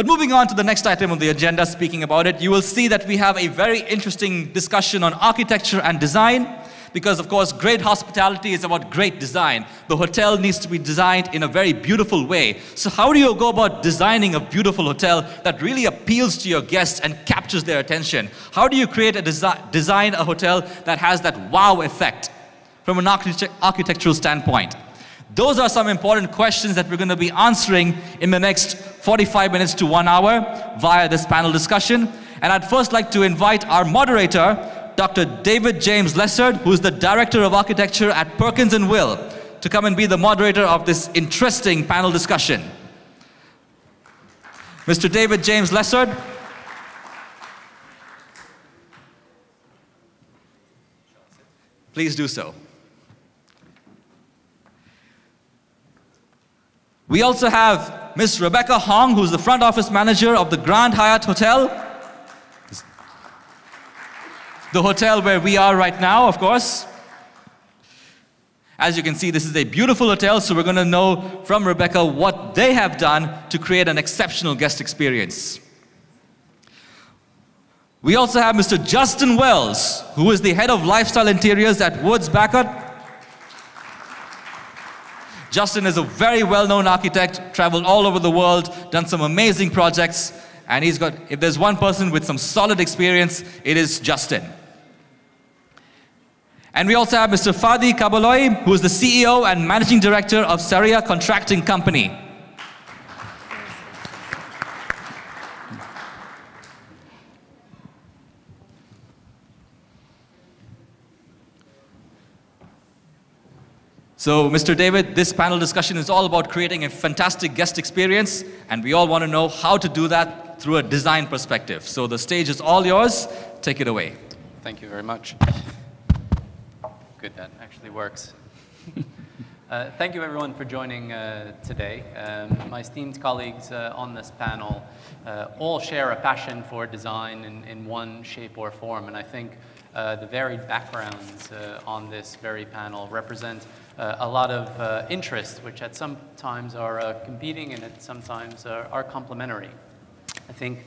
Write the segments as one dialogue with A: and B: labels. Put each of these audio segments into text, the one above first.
A: But moving on to the next item on the agenda, speaking about it, you will see that we have a very interesting discussion on architecture and design because of course great hospitality is about great design. The hotel needs to be designed in a very beautiful way. So how do you go about designing a beautiful hotel that really appeals to your guests and captures their attention? How do you create a desi design a hotel that has that wow effect from an architect architectural standpoint? Those are some important questions that we're going to be answering in the next 45 minutes to one hour via this panel discussion. And I'd first like to invite our moderator, Dr. David James Lessard, who is the Director of Architecture at Perkins & Will, to come and be the moderator of this interesting panel discussion. Mr. David James Lessard. Please do so. We also have Ms. Rebecca Hong, who's the front office manager of the Grand Hyatt Hotel the hotel where we are right now, of course. As you can see, this is a beautiful hotel, so we're going to know from Rebecca what they have done to create an exceptional guest experience. We also have Mr. Justin Wells, who is the head of lifestyle interiors at Woods Bagot. Justin is a very well-known architect, traveled all over the world, done some amazing projects, and he's got, if there's one person with some solid experience, it is Justin. And we also have Mr. Fadi Kabalaoui, who is the CEO and Managing Director of Sariya Contracting Company. So, Mr. David, this panel discussion is all about creating a fantastic guest experience, and we all want to know how to do that through a design perspective. So, the stage is all yours. Take it away.
B: Thank you very much good, that actually works. uh, thank you everyone for joining uh, today. Um, my esteemed colleagues uh, on this panel uh, all share a passion for design in, in one shape or form, and I think uh, the varied backgrounds uh, on this very panel represent Uh, a lot of uh, interests, which at some times are uh, competing and at sometimes are, are complementary. I think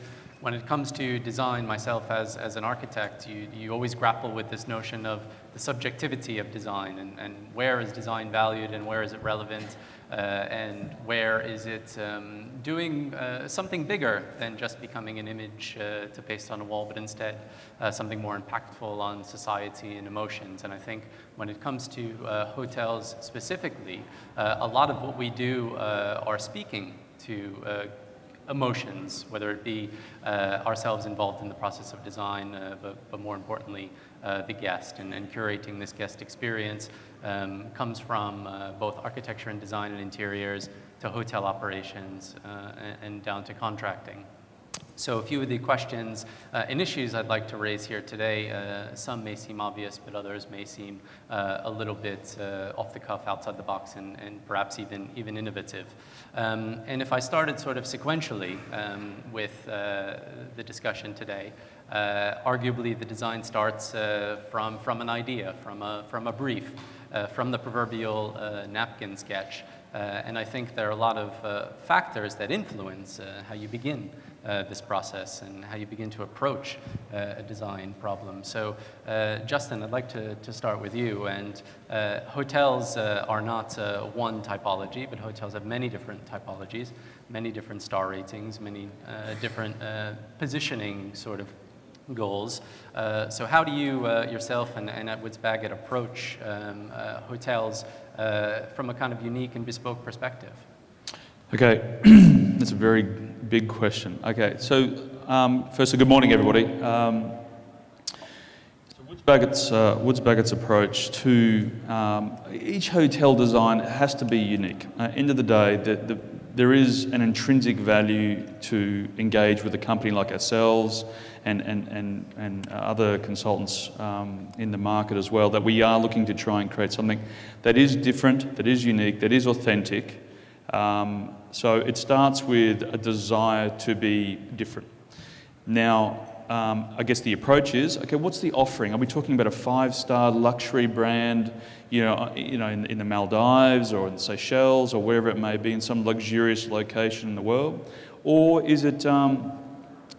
B: when it comes to design, myself as, as an architect, you, you always grapple with this notion of the subjectivity of design and, and where is design valued and where is it relevant uh, and where is it um, doing uh, something bigger than just becoming an image uh, to paste on a wall, but instead uh, something more impactful on society and emotions. And I think when it comes to uh, hotels specifically, uh, a lot of what we do are speaking to emotions, whether it be uh, ourselves involved in the process of design, uh, but, but, more importantly, uh, the guest. And, and, curating this guest experience um, comes from uh, both architecture and design and interiors to hotel operations uh, and, and down to contracting. So a few of the questions uh, and issues I'd like to raise here today, uh, some may seem obvious, but others may seem uh, a little bit uh, off the cuff, outside the box, and, and perhaps even, even innovative. Um, and if I started sort of sequentially um, with uh, the discussion today, uh, arguably the design starts from, from an idea, from a, from a brief, from the proverbial napkin sketch. and I think there are a lot of factors that influence how you begin uh, this process and how you begin to approach uh, a design problem. So uh, Justin, I'd like to, to start with you. And uh, hotels uh, are not uh, one typology, but hotels have many different typologies, many different star ratings, many different positioning sort of goals. so how do you yourself and, and at Woods Bagot approach um, hotels from a kind of unique and bespoke perspective?
C: Okay, that's a very big question. Okay, so um, firstly, good morning, everybody. Um, so Woods Bagot's, uh, Woods Bagot's approach to um, each hotel design has to be unique. Uh, end of the day, the, the, there is an intrinsic value to engage with a company like ourselves and, and, and, and other consultants um, in the market as well, that we are looking to try and create something that is different, that is unique, that is authentic, um, so it starts with a desire to be different. Now, um, I guess the approach is, okay, what's the offering? Are we talking about a five-star luxury brand, you know, uh, you know in, in, the Maldives or in Seychelles or wherever it may be, in some luxurious location in the world? Or is it um,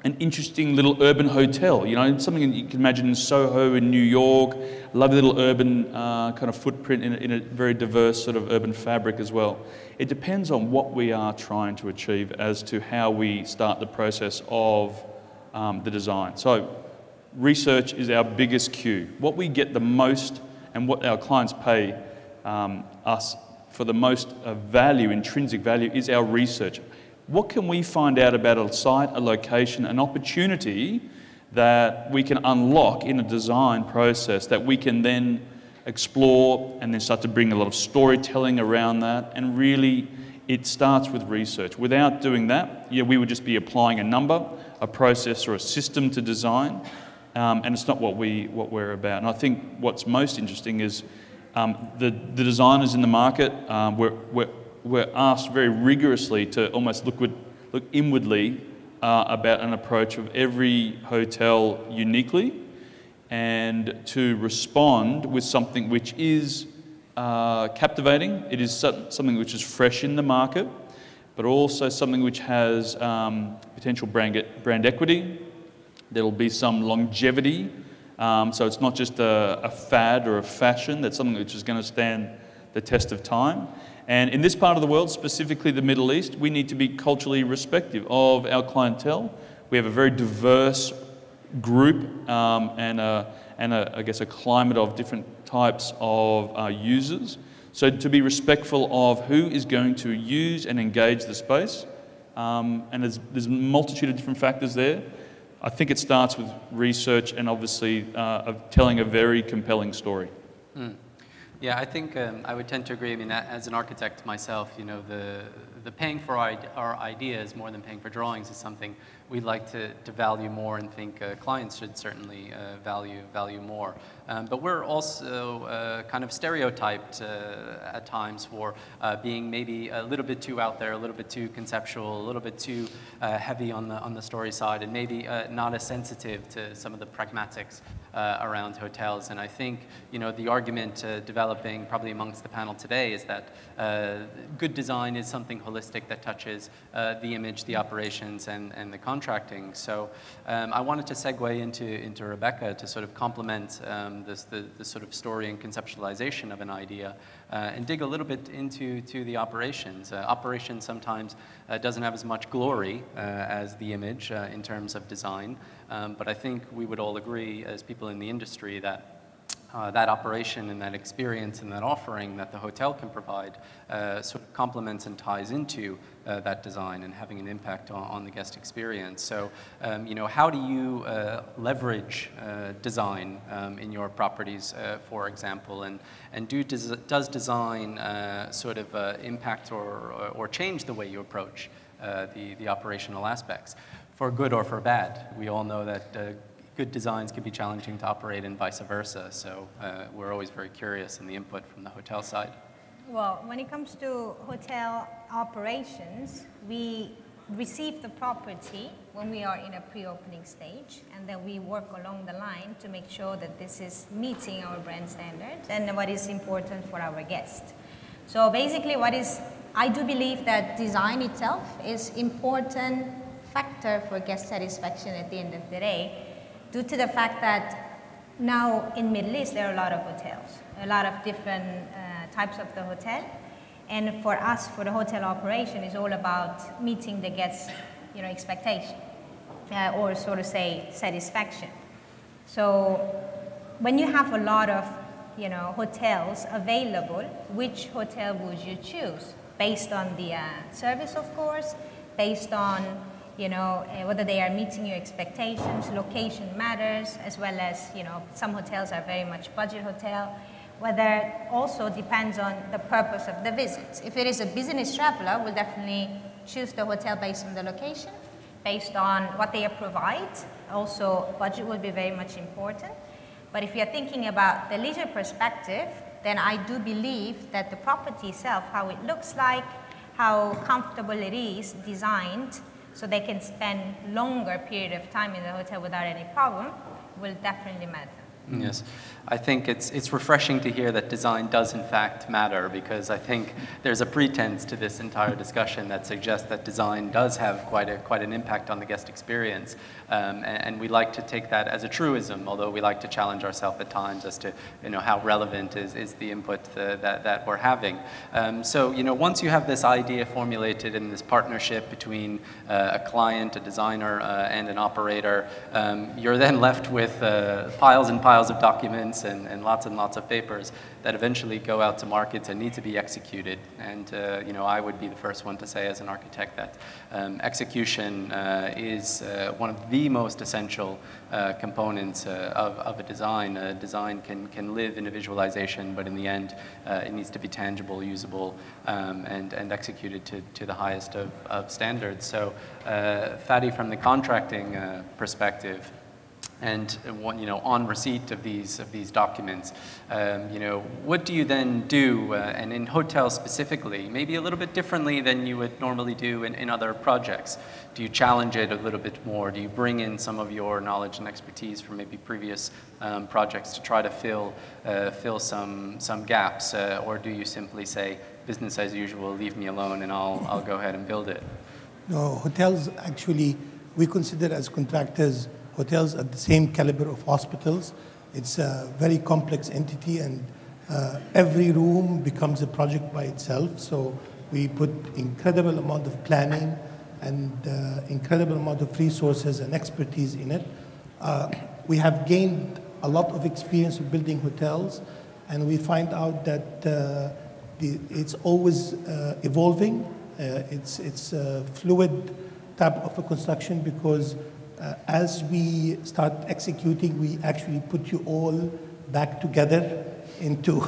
C: an interesting little urban hotel? You know, something you can imagine in Soho in New York, lovely little urban uh, kind of footprint in a, in a very diverse sort of urban fabric as well. It depends on what we are trying to achieve as to how we start the process of um, the design. So, research is our biggest cue. What we get the most and what our clients pay um, us for the most uh, value, intrinsic value, is our research. What can we find out about a site, a location, an opportunity that we can unlock in a design process that we can then explore and then start to bring a lot of storytelling around that and really it starts with research. Without doing that, yeah, we would just be applying a number, a process or a system to design um, and it's not what, we, what we're about. And I think what's most interesting is um, the, the designers in the market, um, we're, we're, we're asked very rigorously to almost look, with, look inwardly uh, about an approach of every hotel uniquely and to respond with something which is uh, captivating, it is something which is fresh in the market, but also something which has um, potential brand, brand equity, there will be some longevity. Um, so it's not just a, a, fad or a fashion, that's something which is going to stand the test of time. And in this part of the world, specifically the Middle East, we need to be culturally respective of our clientele. We have a very diverse group um, and, a, and a, I guess a climate of different types of uh, users. So to be respectful of who is going to use and engage the space, um, and there's, there's a multitude of different factors there. I think it starts with research and obviously uh, of telling a very compelling story. Mm.
B: Yeah, I think um, I would tend to agree. I mean, as an architect myself, you know, the, the paying for our, our ideas more than paying for drawings is something we'd like to, to value more and think uh, clients should certainly uh, value, value more. Um, but we're also uh, kind of stereotyped uh, at times for uh, being maybe a little bit too out there, a little bit too conceptual, a little bit too uh, heavy on the, on the story side, and maybe not as sensitive to some of the pragmatics around hotels. And I think, you know, the argument developing probably amongst the panel today is that good design is something holistic that touches the image, the operations, and, and the contracting. So um, I wanted to segue into, into Rebecca to sort of complement um, this, the, sort of story and conceptualization of an idea uh, and dig a little bit into to the operations. Uh, operations sometimes uh, doesn't have as much glory uh, as the image uh, in terms of design, um, but I think we would all agree as people in the industry that uh, that operation and that experience and that offering that the hotel can provide uh, sort of complements and ties into uh, that design and having an impact on, on the guest experience. So, um, you know, how do you uh, leverage uh, design um, in your properties, for example, and, and do, does, does design sort of impact or, or, or, change the way you approach the, the operational aspects? For good or for bad. We all know that good designs can be challenging to operate and vice versa. So uh, we're always very curious in the input from the hotel side.
D: Well, when it comes to hotel operations, we receive the property when we are in a pre-opening stage and then we work along the line to make sure that this is meeting our brand standards and what is important for our guests. So basically what is, I do believe that design itself is important factor for guest satisfaction at the end of the day due to the fact that now in Middle East there are a lot of hotels, a lot of different uh, types of the hotel. And for us, for the hotel operation, is all about meeting the guests' you know, expectation, uh, or sort of say satisfaction. So when you have a lot of you know, hotels available, which hotel would you choose? Based on the uh, service, of course, based on you know, uh, whether they are meeting your expectations, location matters, as well as, you know, some hotels are very much budget hotel, whether also depends on the purpose of the visit. If it is a business traveler, we'll definitely choose the hotel based on the location, based on what they provide. Also, budget will be very much important. But if you're thinking about the leisure perspective, then I do believe that the property itself, how it looks like, how comfortable it is designed, so they can spend longer period of time in the hotel without any problem will definitely matter.
B: Yes. I think it's, it's refreshing to hear that design does in fact matter because I think there's a pretense to this entire discussion that suggests that design does have quite, a, quite an impact on the guest experience. Um, and, and, we like to take that as a truism, although we like to challenge ourselves at times as to you know, how relevant is, is the input uh, that, that we're having. Um, so you know, once you have this idea formulated in this partnership between uh, a client, a designer, uh, and an operator, um, you're then left with uh, piles and piles of documents and, and lots and lots of papers that eventually go out to markets and need to be executed. And uh, you know, I would be the first one to say as an architect that um, execution uh, is uh, one of the most essential uh, components uh, of, of a design. A design can, can live in a visualization, but in the end, uh, it needs to be tangible, usable, um, and, and executed to, to the highest of, of standards. So Fadi, from the contracting perspective, and you know, on receipt of these, of these documents, um, you know, what do you then do, uh, and in hotels specifically, maybe a little bit differently than you would normally do in, in other projects? Do you challenge it a little bit more? Do you bring in some of your knowledge and expertise from maybe previous um, projects to try to fill, uh, fill some, some gaps, uh, or do you simply say, business as usual, leave me alone and I'll, I'll go ahead and build it?
E: No, hotels actually, we consider as contractors hotels at the same caliber of hospitals. It's a very complex entity, and uh, every room becomes a project by itself. So we put incredible amount of planning and uh, incredible amount of resources and expertise in it. Uh, we have gained a lot of experience of building hotels, and we find out that uh, the, it's always uh, evolving. Uh, it's it's a fluid type of a construction because uh, as we start executing, we actually put you all back together into,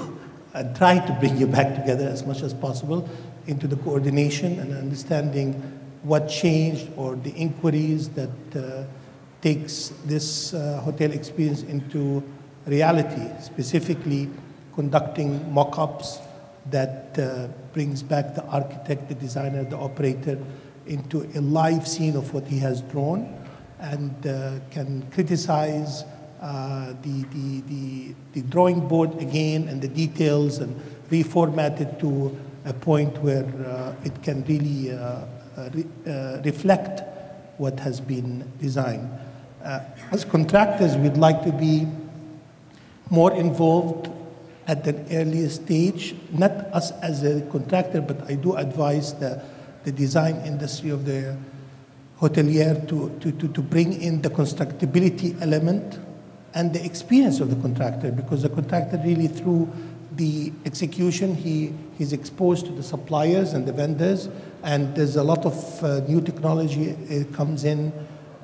E: uh, try to bring you back together as much as possible into the coordination and understanding what changed or the inquiries that uh, takes this uh, hotel experience into reality, specifically conducting mock-ups that uh, brings back the architect, the designer, the operator into a live scene of what he has drawn and uh, can criticize uh, the, the, the, the, drawing board again and the details and reformat it to a point where uh, it can really re reflect what has been designed. as contractors, we'd like to be more involved at an earlier stage, not us as a contractor, but I do advise the, the design industry of the hotelier to, to, to, to bring in the constructability element and the experience of the contractor because the contractor really through the execution he he's exposed to the suppliers and the vendors and there's a lot of uh, new technology it comes in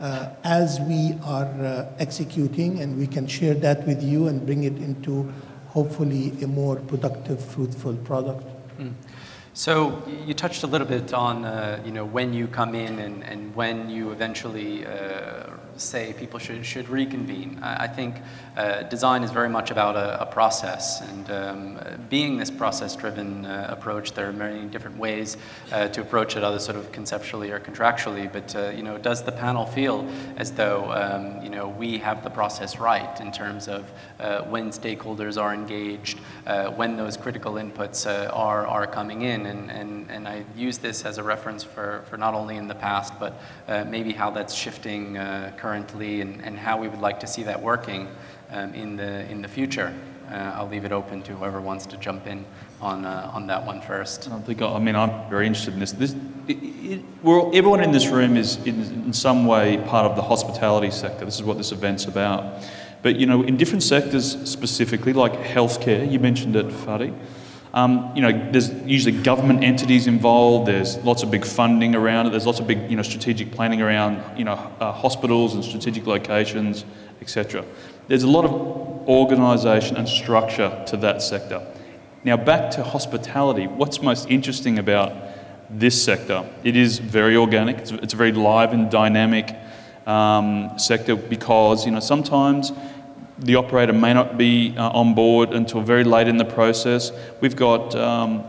E: uh, as we are uh, executing and we can share that with you and bring it into hopefully a more productive fruitful product mm.
B: So you touched a little bit on, uh, you know, when you come in and, and when you eventually uh, say people should, should reconvene. I, I think uh, design is very much about a, a process, and um, being this process-driven uh, approach, there are many different ways uh, to approach it, either sort of conceptually or contractually. But uh, you know, does the panel feel as though um, you know we have the process right in terms of uh, when stakeholders are engaged, uh, when those critical inputs are are coming in, and and and I use this as a reference for for not only in the past, but maybe how that's shifting currently, and and how we would like to see that working um, in, the, in the future. Uh, I'll leave it open to whoever wants to jump in on, uh, on that one first.
C: I think, I mean, I'm very interested in this. this it, it, everyone in this room is in, in some way part of the hospitality sector. This is what this event's about. But, you know, in different sectors specifically, like healthcare, you mentioned it, Fadi, um, you know, there's usually government entities involved. There's lots of big funding around it. There's lots of big, you know, strategic planning around, you know, uh, hospitals and strategic locations, etc. There's a lot of organisation and structure to that sector. Now, back to hospitality. What's most interesting about this sector? It is very organic. It's, it's a very live and dynamic um, sector because, you know, sometimes the operator may not be uh, on board until very late in the process. We've got um,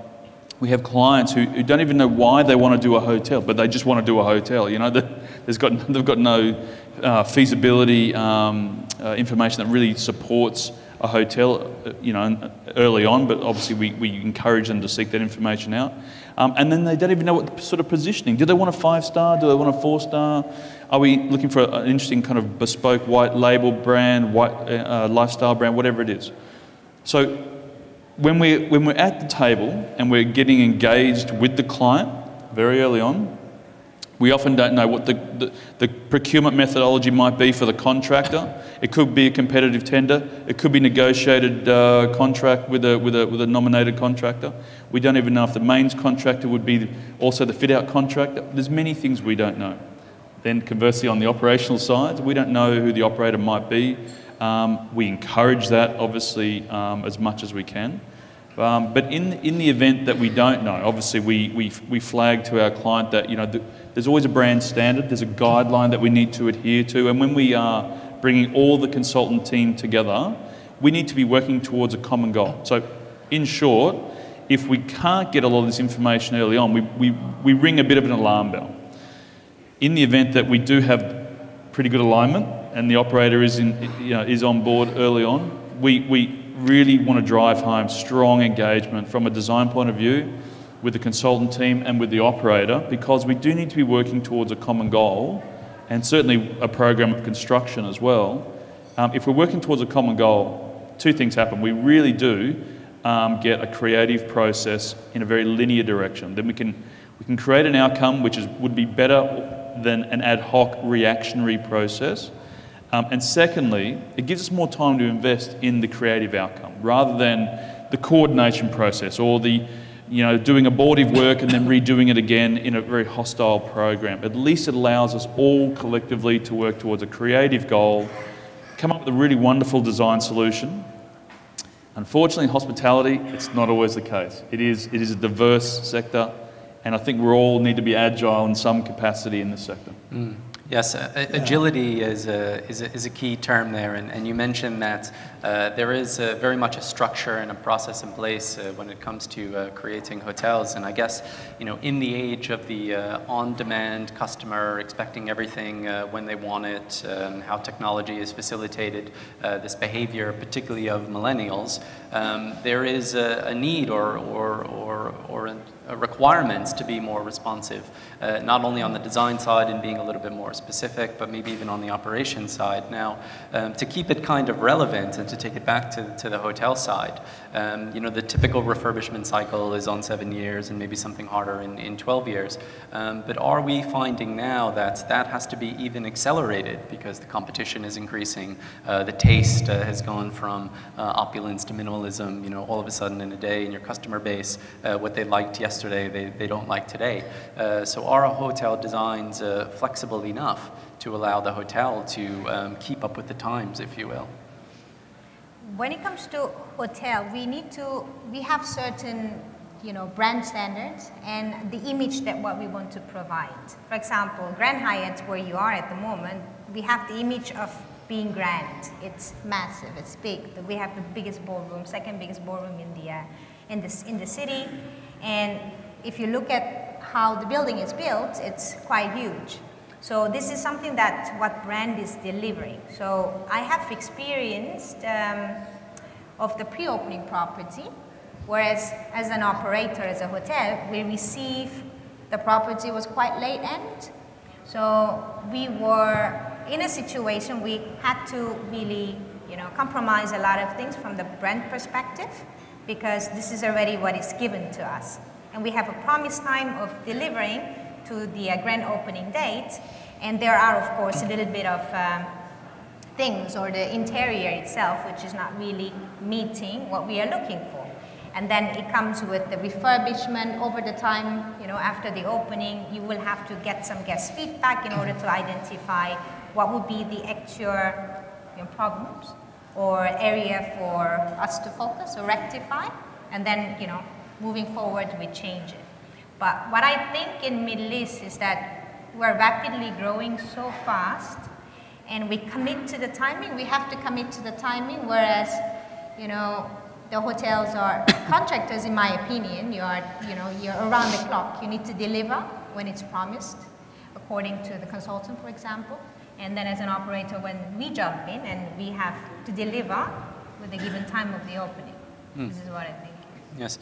C: we have clients who, who, don't even know why they want to do a hotel, but they just want to do a hotel. You know, got, they've got no uh, feasibility um, uh, information that really supports a hotel, uh, you know, early on, but obviously we, we encourage them to seek that information out. Um, and then they don't even know what sort of positioning. Do they want a five star? Do they want a four star? Are we looking for an interesting kind of bespoke white label brand, white uh, lifestyle brand, whatever it is? So when, we, when we're at the table and we're getting engaged with the client very early on, we often don't know what the, the, the, procurement methodology might be for the contractor. It could be a competitive tender. It could be negotiated uh, contract with a, with, a, with a nominated contractor. We don't even know if the mains contractor would be also the fit-out contractor. There's many things we don't know. Then conversely, on the operational side, we don't know who the operator might be. Um, we encourage that, obviously, um, as much as we can. Um, but in, in the event that we don't know, obviously we, we, we flag to our client that you know, the, there's always a brand standard, there's a guideline that we need to adhere to, and when we are bringing all the consultant team together, we need to be working towards a common goal. So, in short, if we can't get a lot of this information early on, we, we, we ring a bit of an alarm bell. In the event that we do have pretty good alignment and the operator is, in, you know, is on board early on, we, we really want to drive home strong engagement from a design point of view with the consultant team and with the operator because we do need to be working towards a common goal and certainly a program of construction as well. Um, if we're working towards a common goal, two things happen. We really do um, get a creative process in a very linear direction. Then we can, we can create an outcome which is, would be better than an ad hoc reactionary process. Um, and secondly, it gives us more time to invest in the creative outcome rather than the coordination process or the you know, doing abortive work and then redoing it again in a very hostile program. At least it allows us all collectively to work towards a creative goal, come up with a really wonderful design solution. Unfortunately, in hospitality, it's not always the case. It is, it is a diverse sector, and I think we all need to be agile in some capacity in this sector.
B: Mm. Yes, uh, agility is a, is, a, is a key term there, and, and you mentioned that uh, there is a, very much a structure and a process in place uh, when it comes to uh, creating hotels, and I guess, you know, in the age of the uh, on-demand customer expecting everything uh, when they want it, um, how technology has facilitated this behavior, particularly of millennials, um, there is a, a, need or, or, or, or requirements to be more responsive, uh, not only on the design side and being a little bit more specific, but maybe even on the operation side. Now, um, to keep it kind of relevant and to take it back to, to the hotel side, um, you know, the typical refurbishment cycle is on seven years and maybe something harder in, in 12 years. Um, but are we finding now that that has to be even accelerated because the competition is increasing, uh, the taste uh, has gone from uh, opulence to minimalism, you know, all of a sudden in a day in your customer base, uh, what they liked yesterday yesterday they, they don't like today. Uh, so our hotel designs uh, flexible enough to allow the hotel to um, keep up with the times, if you will?
D: When it comes to hotel, we need to, we have certain you know, brand standards and the image that what we want to provide. For example, Grand Hyatt, where you are at the moment, we have the image of being grand. It's massive, it's big. We have the biggest ballroom, second biggest ballroom in the, uh, in, the, in the city. And if you look at how the building is built, it's quite huge. So this is something that what brand is delivering. So I have experienced um, of the pre-opening property, whereas as an operator, as a hotel, we receive the property was quite late end. So we were in a situation we had to really, you know, compromise a lot of things from the brand perspective because this is already what is given to us. And we have a promised time of delivering to the uh, grand opening date. And there are, of course, a little bit of um, things or the interior itself, which is not really meeting what we are looking for. And then it comes with the refurbishment over the time, you know, after the opening, you will have to get some guest feedback in order to identify what would be the actual you know, problems or area for us to focus or rectify, and then, you know, moving forward, we change it. But what I think in Middle East is that we're rapidly growing so fast, and we commit to the timing. We have to commit to the timing, whereas, you know, the hotels are contractors, in my opinion. You are, you know, you're around the clock. You need to deliver when it's promised. according to the consultant, for example. And then as an operator, when we jump in and we have to deliver with the given time of the opening. This is what I think.
B: Yes,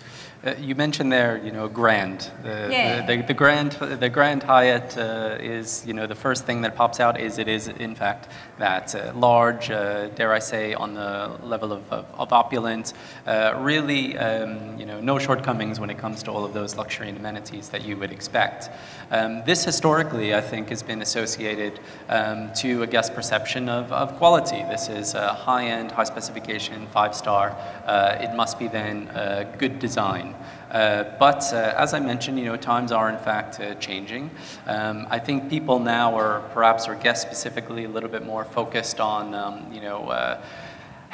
B: uh, you mentioned there, you know, Grand. The,
D: Yeah.
B: the, the, the Grand, the Grand Hyatt uh, is, you know, the first thing that pops out is it is in fact that uh, large, uh, dare I say, on the level of, of, of opulence. Uh, really, um, you know, no shortcomings when it comes to all of those luxury and amenities that you would expect. Um, this historically, I think, has been associated um, to a guest perception of, of quality. This is a high-end, high specification, five-star. Uh, it must be then good design. Uh, but uh, as I mentioned, you know, times are in fact uh, changing. Um, I think people now are perhaps, or guests specifically, a little bit more focused on, um, you know, uh,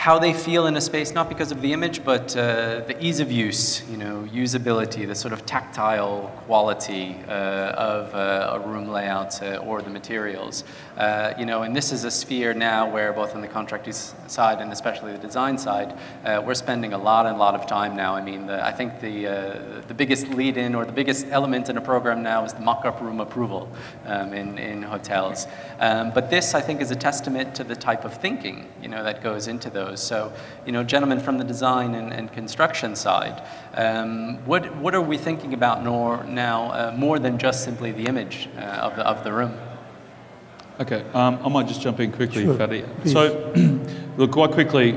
B: how they feel in a space, not because of the image, but uh, the ease of use, you know, usability, the sort of tactile quality uh, of uh, a room layout uh, or the materials. Uh, you know, and this is a sphere now where both on the contracting side and especially the design side, uh, we're spending a lot and a lot of time now. I mean, the, I think the, the biggest lead-in or the biggest element in a program now is the mock-up room approval um, in, in hotels. Um, but this, I think, is a testament to the type of thinking, you know, that goes into those. So, you know, gentlemen from the design and, and construction side, um, what, what are we thinking about nor, now uh, more than just simply the image uh, of, the, of the room?
C: Okay, um, I might just jump in quickly,
E: Sure,
C: Fadi.
E: please.
C: So, look, quite quickly,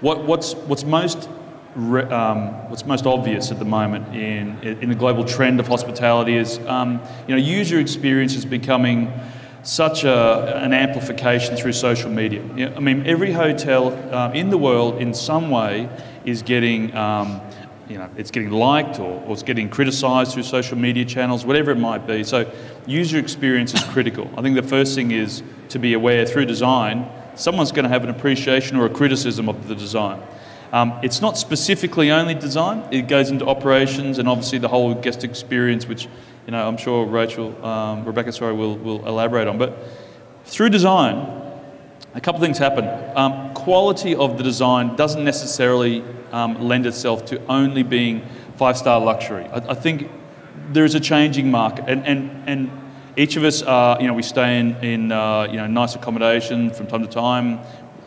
C: what, what's, what's, most re, um, what's most obvious at the moment in, in the global trend of hospitality is, um, you know, user experience is becoming such a, an amplification through social media. I mean, every hotel um, in the world, in some way, is getting, um, you know, it's getting liked or, or it's getting criticised through social media channels, whatever it might be. So, user experience is critical. I think the first thing is to be aware through design, someone's going to have an appreciation or a criticism of the design. Um, it's not specifically only design; it goes into operations and obviously the whole guest experience, which you know I'm sure Rachel, um, Rebecca, sorry, will will elaborate on. But through design, a couple things happen. Um, quality of the design doesn't necessarily um, lend itself to only being five-star luxury. I, I think there is a changing market, and, and, and each of us, are, you know, we stay in, in uh, you know, nice accommodation from time to time,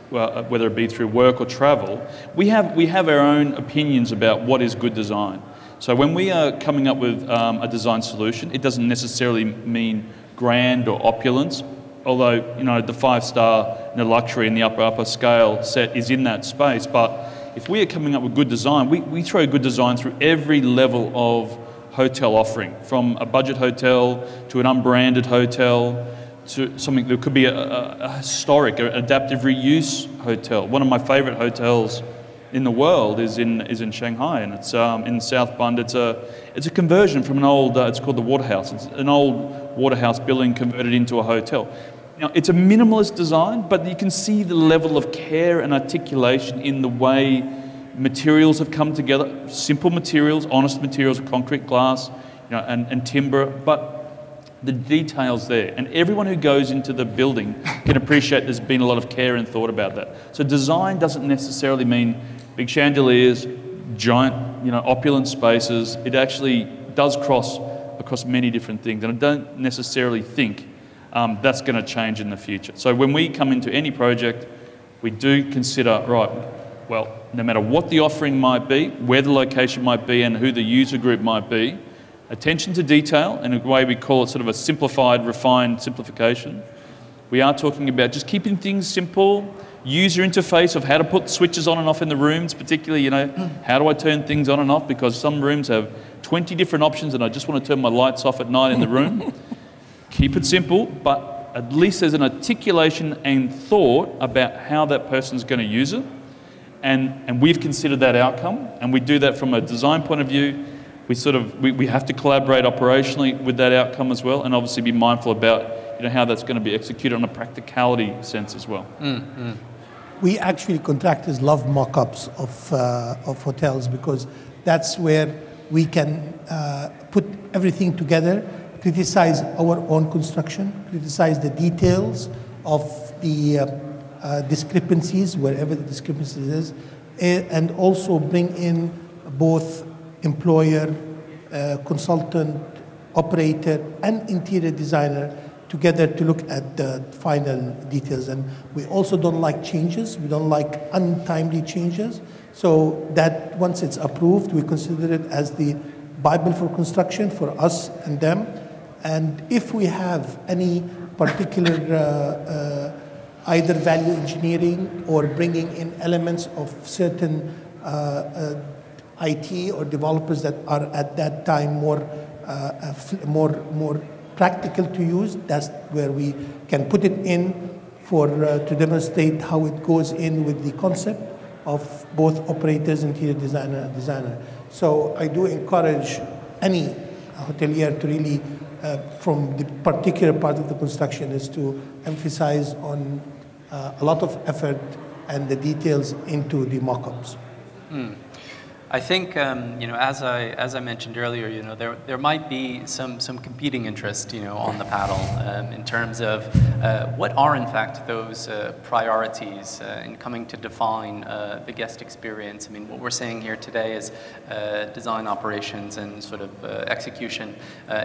C: well, whether it be through work or travel. We have, we have our own opinions about what is good design. So when we are coming up with um, a design solution, it doesn't necessarily mean grand or opulence, although you know the five star and the luxury and the upper upper scale set is in that space. But if we are coming up with good design, we, we throw good design through every level of hotel offering, from a budget hotel to an unbranded hotel to something that could be a, a, historic, adaptive reuse hotel. One of my favourite hotels in the world is in is in Shanghai, and it's um, in South Bund. It's a it's a conversion from an old. Uh, it's called the Waterhouse. It's an old Waterhouse building converted into a hotel. Now it's a minimalist design, but you can see the level of care and articulation in the way materials have come together. Simple materials, honest materials, concrete, glass, you know, and, and timber, but the details there. And everyone who goes into the building can appreciate there's been a lot of care and thought about that. So design doesn't necessarily mean big chandeliers, giant, you know, opulent spaces. It actually does cross across many different things. And I don't necessarily think um, that's going to change in the future. So when we come into any project, we do consider, right, well, no matter what the offering might be, where the location might be, and who the user group might be, attention to detail, in a way we call it sort of a simplified, refined simplification. We are talking about just keeping things simple, user interface of how to put switches on and off in the rooms, particularly, you know, how do I turn things on and off? Because some rooms have 20 different options and I just want to turn my lights off at night in the room. Keep it simple, but at least there's an articulation and thought about how that person's going to use it. And, and we've considered that outcome, and we do that from a design point of view. We sort of we, we have to collaborate operationally with that outcome as well, and obviously be mindful about you know how that's going to be executed on a practicality sense as well.
E: We actually, contractors love mock-ups of, uh, of hotels because that's where we can uh, put everything together, criticize our own construction, criticize the details of the uh, uh, discrepancies, wherever the discrepancies is, eh, and also bring in both employer, uh, consultant, operator, and interior designer together to look at the final details. And we also don't like changes. We don't like untimely changes. So that once it's approved, we consider it as the Bible for construction for us and them. And if we have any particular uh, uh, either value engineering or bringing in elements of certain uh, uh IT or developers that are at that time more, uh, more, more practical to use, that's where we can put it in for, uh, to demonstrate how it goes in with the concept of both operators, interior designer, and designer. So I do encourage any hotelier to really, uh, from the particular part of the construction, is to emphasize on uh, a lot of effort and the details into the mock-ups. Mm.
B: I think, um, you know, as I, as I mentioned earlier, you know, there, there might be some, some competing interest, you know, on the paddle um, in terms of uh, what are, in fact, those uh, priorities uh, in coming to define uh, the guest experience. I mean, what we're saying here today is uh, design operations and sort of uh, execution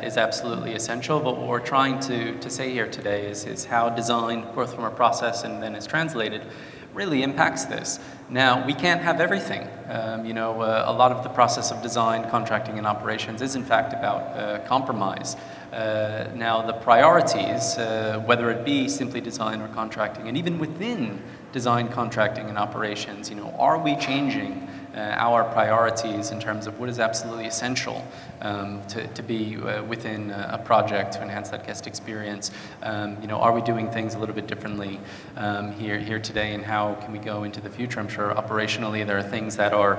B: is absolutely essential, but what we're trying to, to say here today is, is how design, both from a process and then is translated, really impacts this. Now, we can't have everything. Um, you know, uh, a lot of the process of design, contracting, and operations is in fact about uh, compromise. Uh, now, the priorities, uh, whether it be simply design or contracting, and even within design, contracting, and operations, you know, are we changing our priorities in terms of what is absolutely essential um, to, to be uh, within a project to enhance that guest experience. Um, you know, are we doing things a little bit differently um, here, here today and how can we go into the future? I'm sure operationally there are things that are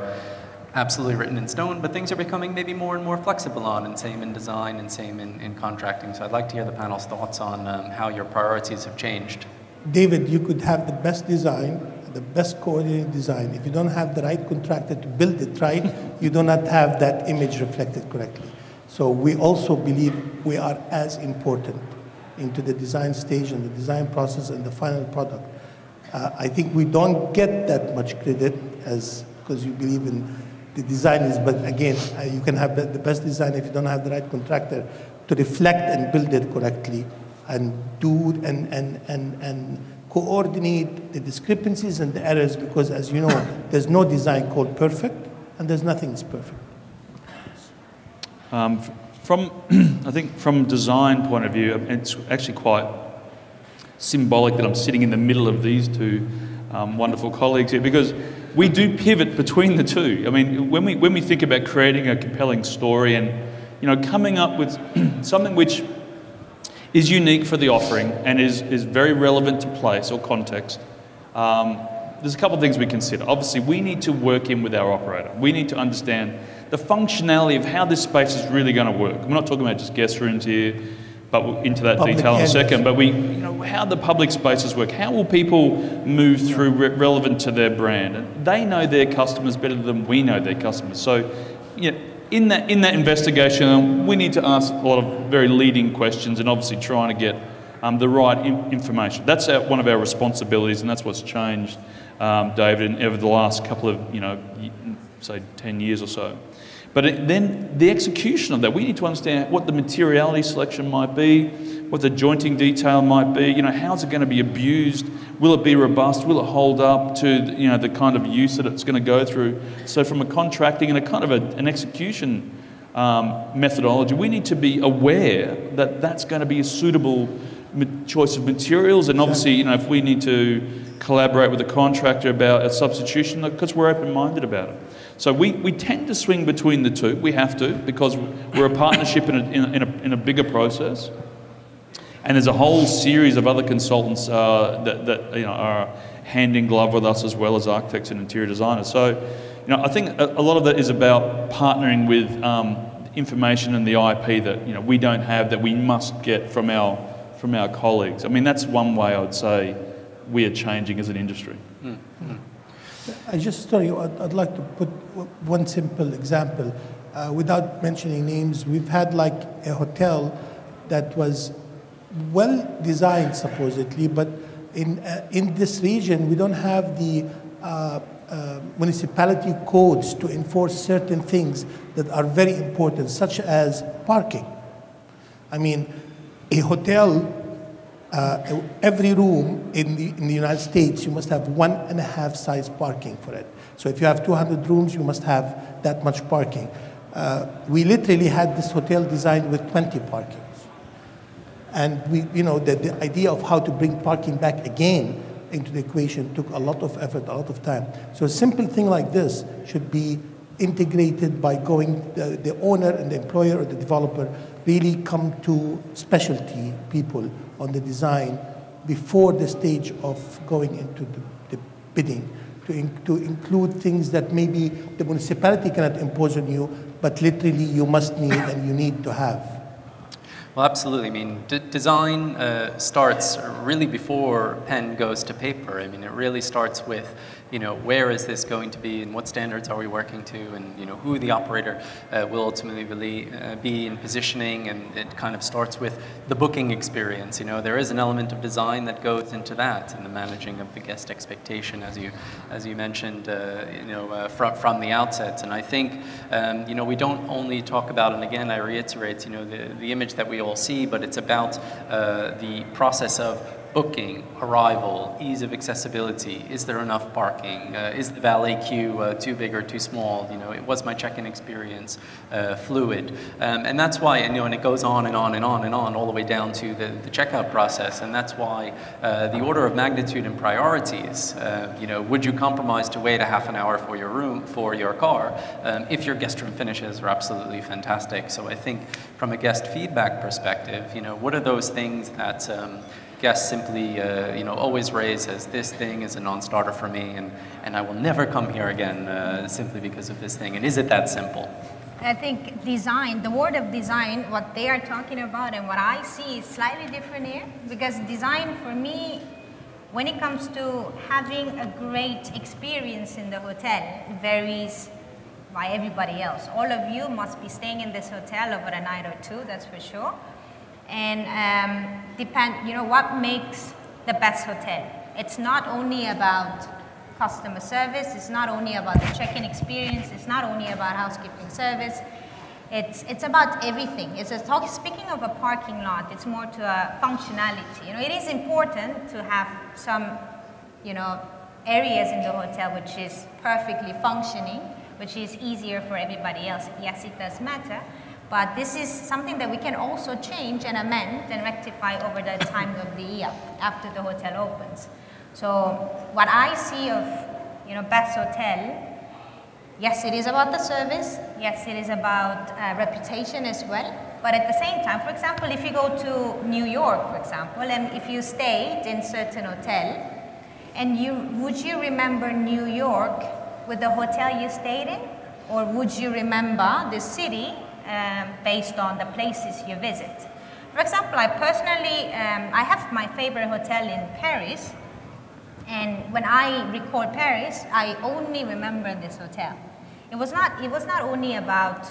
B: absolutely written in stone, but things are becoming maybe more and more flexible on, and same in design and same in, in contracting. So I'd like to hear the panel's thoughts on um, how your priorities have changed.
E: David, you could have the best design, the best coordinated design. If you don't have the right contractor to build it right, you do not have that image reflected correctly. So we also believe we are as important into the design stage and the design process and the final product. Uh, I think we don't get that much credit as because you believe in the design is, but again, uh, you can have the, the best design if you don't have the right contractor to reflect and build it correctly and do and, and, and, and coordinate the discrepancies and the errors because, as you know, there's no design called perfect, and there's nothing is perfect.
C: Um, from, I think, from design point of view, it's actually quite symbolic that I'm sitting in the middle of these two um, wonderful colleagues here because we do pivot between the two. I mean, when we when we think about creating a compelling story and you know coming up with something which is unique for the offering and is, is very relevant to place or context, um, there's a couple of things we consider. Obviously, we need to work in with our operator. We need to understand the functionality of how this space is really going to work. We're not talking about just guest rooms here, but we'll into that public detail in a second. But we, you know, how the public spaces work. How will people move through re- relevant to their brand? And they know their customers better than we know their customers. So, you know, in that, in that investigation, we need to ask a lot of very leading questions and obviously trying to get um, the right in- information. That's our, one of our responsibilities, and that's what's changed, um, David, over the last couple of, you know, say 10 years or so. But it, then the execution of that, we need to understand what the materiality selection might be, what the jointing detail might be. You know, how's it going to be abused? Will it be robust? Will it hold up to you know the kind of use that it's going to go through? So, from a contracting and a kind of a, an execution um, methodology, we need to be aware that that's going to be a suitable choice of materials. And obviously, you know, if we need to collaborate with a contractor about a substitution, because we're open-minded about it. So we, we tend to swing between the two. We have to because we're a partnership in in a, in a, in a bigger process. And there's a whole series of other consultants uh, that, that you know, are hand in glove with us as well as architects and interior designers. So, you know, I think a, a lot of that is about partnering with um, information and the IP that you know we don't have that we must get from our from our colleagues. I mean, that's one way I would say we are changing as an industry. Mm-hmm.
E: I just sorry, I'd, I'd, like to put one simple example. Uh, without mentioning names, we've had like a hotel that was well designed supposedly, but in, uh, in this region we don't have the uh, uh, municipality codes to enforce certain things that are very important, such as parking. I mean, a hotel, uh, every room in the, in the United States, you must have one and a half size parking for it. So if you have 200 rooms, you must have that much parking. Uh, we literally had this hotel designed with 20 parkings. And we, you know, the, the idea of how to bring parking back again into the equation took a lot of effort, a lot of time. So a simple thing like this should be integrated by going, the, the owner and the employer or the developer really come to specialty people on the design before the stage of going into the, the bidding to, in, to include things that maybe the municipality cannot impose on you, but literally you must need and you need to have.
B: Well, absolutely. I mean, design uh, starts really before pen goes to paper. I mean, it really starts with you know, where is this going to be and what standards are we working to and, you know, who the operator uh, will ultimately really, uh, be in positioning and it kind of starts with the booking experience. You know, there is an element of design that goes into that and the managing of the guest expectation as you, as you mentioned, uh, you know, uh, from, from the outset. And I think, um, you know, we don't only talk about, and again, I reiterate, you know, the, the image that we all see, but it's about uh, the process of booking, arrival, ease of accessibility, is there enough parking, uh, is the valet queue uh, too big or too small, you know, was my check-in experience uh, fluid? Um, and that's why, you know, and it goes on and on and on and on all the way down to the, the checkout process, and that's why uh, the order of magnitude and priorities, uh, you know, would you compromise to wait a half an hour for your room, for your car, um, if your guest room finishes are absolutely fantastic. So I think from a guest feedback perspective, you know, what are those things that um, guests simply, uh, you know, always raise as this thing is a non-starter for me, and, and I will never come here again uh, simply because of this thing. And is it that simple?
D: I think design, the word of design, what they are talking about and what I see is slightly different here, because design for me, when it comes to having a great experience in the hotel, varies by everybody else. All of you must be staying in this hotel over a night or two, that's for sure and um, depend, you know, what makes the best hotel. It's not only about customer service, it's not only about the check-in experience, it's not only about housekeeping service, it's, it's about everything. It's a talk, speaking of a parking lot, it's more to a functionality. You know, it is important to have some, you know, areas in the hotel which is perfectly functioning, which is easier for everybody else. Yes, it does matter, but this is something that we can also change and amend and rectify over the time of the year after the hotel opens. So what I see of you know Best Hotel, yes, it is about the service. Yes, it is about uh, reputation as well. But at the same time, for example, if you go to New York, for example, and if you stayed in certain hotel, and you would you remember New York with the hotel you stayed in, or would you remember the city um, based on the places you visit. For example, I personally, um, I have my favorite hotel in Paris, and when I recall Paris, I only remember this hotel. It was not, it was not only about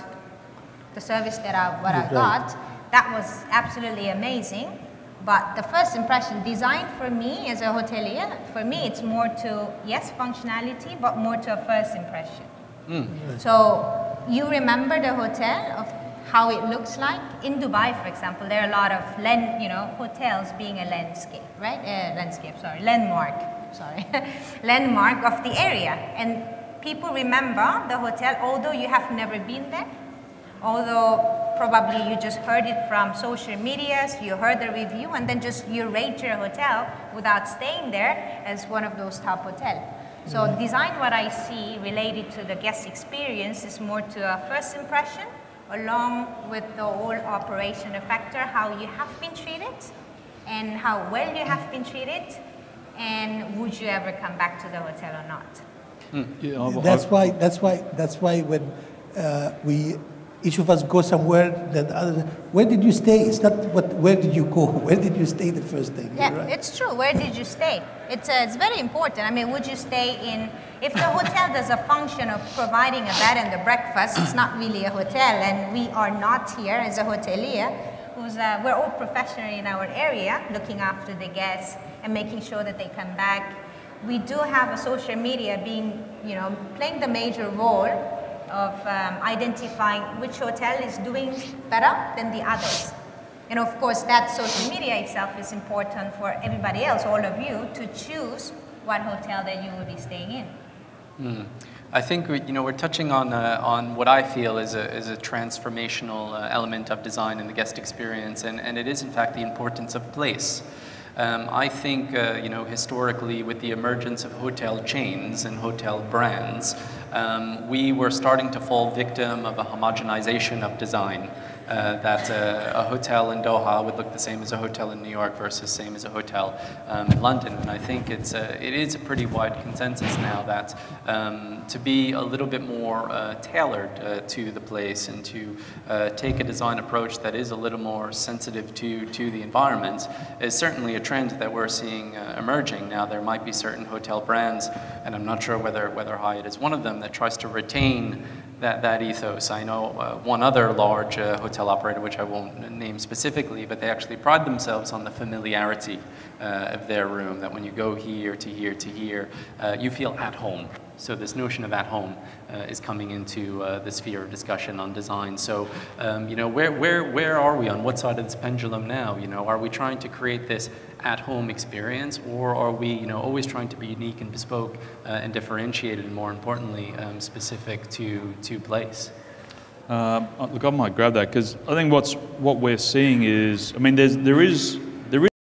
D: the service that I, what I got, that was absolutely amazing, but the first impression, design for me as a hotelier, for me it's more to, yes, functionality, but more to a first impression. Mm. So you remember the hotel of how it looks like in Dubai, for example. There are a lot of land, you know, hotels being a landscape, right? Uh, landscape, sorry, landmark, sorry, landmark of the area, and people remember the hotel, although you have never been there, although probably you just heard it from social medias, you heard the review, and then just you rate your hotel without staying there as one of those top hotels. So design what I see related to the guest experience is more to a first impression along with the whole operational factor, how you have been treated and how well you have been treated and would you ever come back to the hotel or not.
E: Mm. Yeah, that's why that's why that's why when uh, we each of us go somewhere that other where did you stay? It's not what where did you go? Where did you stay the first day?
D: Yeah right? it's true. Where did you stay? It's uh, it's very important. I mean would you stay in if the hotel does a function of providing a bed and a breakfast it's not really a hotel and we are not here as a hotelier who's uh, we're all professional in our area looking after the guests and making sure that they come back. We do have a social media being you know playing the major role of um, identifying which hotel is doing better than the others. And of course, that social media itself is important for everybody else, all of you, to choose what hotel that you will be staying in.
B: Mm. I think we, you know we're touching on uh, on what I feel is a is a transformational uh, element of design in the guest experience, and, and it is in fact the importance of place. Um, I think, uh, you know, historically, with the emergence of hotel chains and hotel brands, um, we were starting to fall victim of a homogenization of design uh, that uh, a hotel in Doha would look the same as a hotel in New York versus same as a hotel um, in London. And I think it's a, it is a pretty wide consensus now that um, to be a little bit more uh, tailored uh, to the place and to uh, take a design approach that is a little more sensitive to, to the environment is certainly a trend that we're seeing uh, emerging. Now there might be certain hotel brands, and I'm not sure whether, whether Hyatt is one of them, that tries to retain that, that ethos. I know uh, one other large uh, hotel operator, which I won't name specifically, but they actually pride themselves on the familiarity uh, of their room, that when you go here to here to here, uh, you feel at home. So this notion of at home is coming into uh, the sphere of discussion on design. So, um, you know, where, where, where are we on what side of this pendulum now? You know, are we trying to create this at-home experience, or are we, you know, always trying to be unique and bespoke uh, and differentiated, and more importantly, um, specific to to place?
C: Uh, look, I might grab that because I think what's what we're seeing is, I mean, there's there is